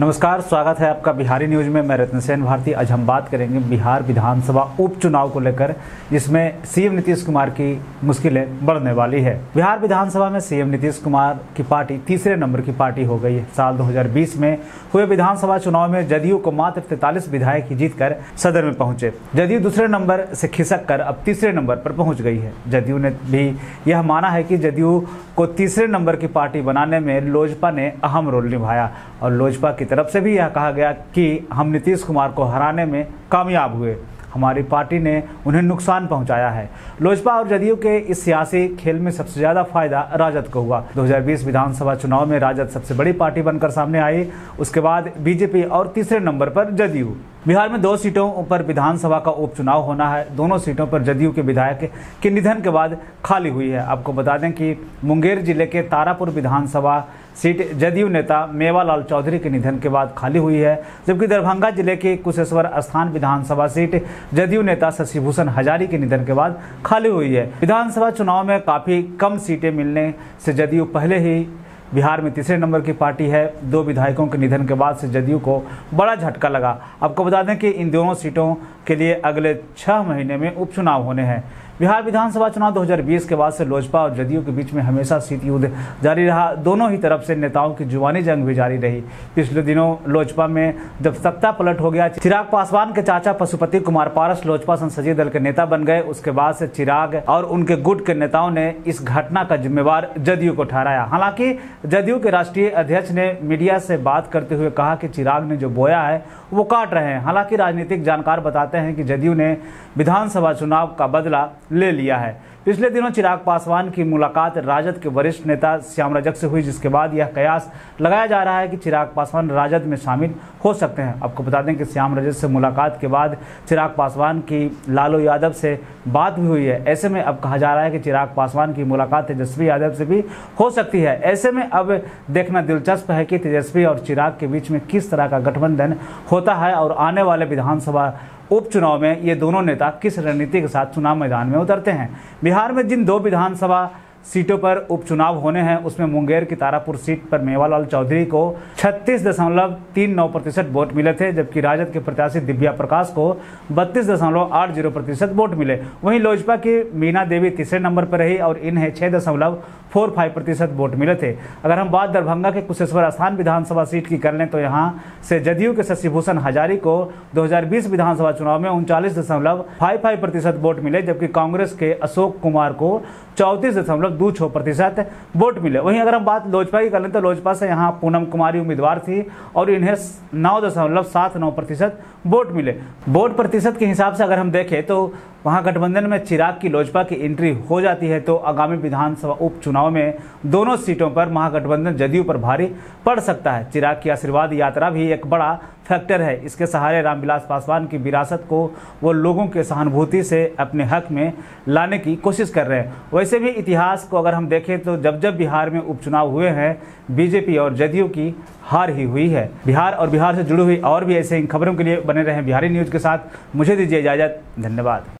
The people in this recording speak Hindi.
नमस्कार, स्वागत है आपका बिहारी न्यूज़ में। मैं रत्न सेन भारती। आज हम बात करेंगे बिहार विधानसभा उपचुनाव को लेकर, जिसमें सीएम नीतीश कुमार की मुश्किलें बढ़ने वाली है। बिहार विधानसभा में सीएम नीतीश कुमार की पार्टी तीसरे नंबर की पार्टी हो गई है। साल 2020 में हुए विधानसभा चुनाव में जदयू को मात्र तैतालीस विधायक ही जीतकर सदन में पहुँचे। जदयू दूसरे नंबर से खिसक कर अब तीसरे नंबर पर पहुँच गई है। जदयू ने भी यह माना है की जदयू को तीसरे नंबर की पार्टी बनाने में लोजपा ने अहम रोल निभाया। और लोजपा की तरफ़ से भी यह कहा गया कि हम नीतीश कुमार को हराने में कामयाब हुए। हमारी पार्टी ने उन्हें नुकसान पहुँचाया है। लोजपा और जदयू के इस सियासी खेल में सबसे ज़्यादा फ़ायदा राजद को हुआ। 2020 विधानसभा चुनाव में राजद सबसे बड़ी पार्टी बनकर सामने आई। उसके बाद बीजेपी और तीसरे नंबर पर जदयू। बिहार में दो सीटों पर विधानसभा का उपचुनाव होना है। दोनों सीटों पर जदयू के विधायक के निधन के बाद खाली हुई है। आपको बता दें कि मुंगेर ज़िले के तारापुर विधानसभा सीट जदयू नेता मेवालाल चौधरी के निधन के बाद खाली हुई है, जबकि दरभंगा ज़िले के कुशेश्वर स्थान विधानसभा सीट जदयू नेता शशिभूषण हजारी के निधन के बाद खाली हुई है। विधानसभा चुनाव में काफ़ी कम सीटें मिलने से जदयू पहले ही बिहार में तीसरे नंबर की पार्टी है। दो विधायकों के निधन के बाद से जदयू को बड़ा झटका लगा। आपको बता दें कि इन दोनों सीटों के लिए अगले छह महीने में उपचुनाव होने हैं। बिहार विधानसभा चुनाव 2020 के बाद से लोजपा और जदयू के बीच में हमेशा सीट युद्ध जारी रहा। दोनों ही तरफ़ से नेताओं की जुबानी जंग भी जारी रही। पिछले दिनों लोजपा में जब सत्ता पलट हो गया, चिराग पासवान के चाचा पशुपति कुमार पारस लोजपा संसदीय दल के नेता बन गए। उसके बाद से चिराग और उनके गुट के नेताओं ने इस घटना का जिम्मेवार जदयू को ठहराया। हालाँकि जदयू के राष्ट्रीय अध्यक्ष ने मीडिया से बात करते हुए कहा कि चिराग ने जो बोया है, वो काट रहे हैं। हालाँकि राजनीतिक जानकार बताते हैं कि जदयू ने विधानसभा चुनाव का बदला ले लिया है। पिछले दिनों चिराग पासवान की मुलाकात राजद के वरिष्ठ नेता श्याम रजक से हुई, जिसके बाद यह कयास लगाया जा रहा है कि चिराग पासवान राजद में शामिल हो सकते हैं। आपको बता दें कि श्याम रजक से मुलाकात के बाद चिराग पासवान की लालू यादव से बात भी हुई है। ऐसे में अब कहा जा रहा है कि चिराग पासवान की मुलाकात तेजस्वी यादव से भी हो सकती है। ऐसे में अब देखना दिलचस्प है कि तेजस्वी और चिराग के बीच में किस तरह का गठबंधन होता है और आने वाले विधानसभा उपचुनाव में ये दोनों नेता किस रणनीति के साथ चुनाव मैदान में उतरते हैं? बिहार में जिन दो विधानसभा सीटों पर उपचुनाव होने हैं। उसमें मुंगेर की तारापुर सीट पर मेवालाल चौधरी को छत्तीस दशमलव तीन नौ प्रतिशत वोट मिले थे, जबकि राजद के प्रत्याशी दिव्या प्रकाश को बत्तीस दशमलव आठ ज़ीरो प्रतिशत वोट मिले। वहीं लोजपा की मीना देवी तीसरे नंबर पर रही और इन्हें छः दशमलव फोर फाइव प्रतिशत वोट मिले थे। अगर हम बात दरभंगा के कुशेश्वर स्थान विधानसभा सीट की कर लें तो यहाँ से जदयू के शशिभूषण हजारी को 2020 विधानसभा चुनाव में उनचालीस दशमलव फाइव फाइव प्रतिशत वोट मिले, जबकि कांग्रेस के अशोक कुमार को चौंतीस दशमलव दो छः प्रतिशत वोट मिले। वहीं अगर हम बात लोजपा की कर लें तो लोजपा से यहाँ पूनम कुमारी उम्मीदवार थी और इन्हें नौ दशमलव सात नौ प्रतिशत वोट मिले। वोट प्रतिशत के हिसाब से अगर हम देखें तो वहाँ गठबंधन में चिराग की लोजपा की एंट्री हो जाती है तो आगामी विधानसभा उपचुनाव में दोनों सीटों पर महागठबंधन जदयू पर भारी पड़ सकता है। चिराग की आशीर्वाद यात्रा भी एक बड़ा फैक्टर है। इसके सहारे रामविलास पासवान की विरासत को वो लोगों के सहानुभूति से अपने हक में लाने की कोशिश कर रहे हैं। वैसे भी इतिहास को अगर हम देखें तो जब जब बिहार में उपचुनाव हुए हैं, बीजेपी और जदयू की हार ही हुई है। बिहार और बिहार से जुड़ी हुई और भी ऐसे खबरों के लिए बने रहे बिहारी न्यूज़ के साथ। मुझे दीजिए इजाज़त। धन्यवाद।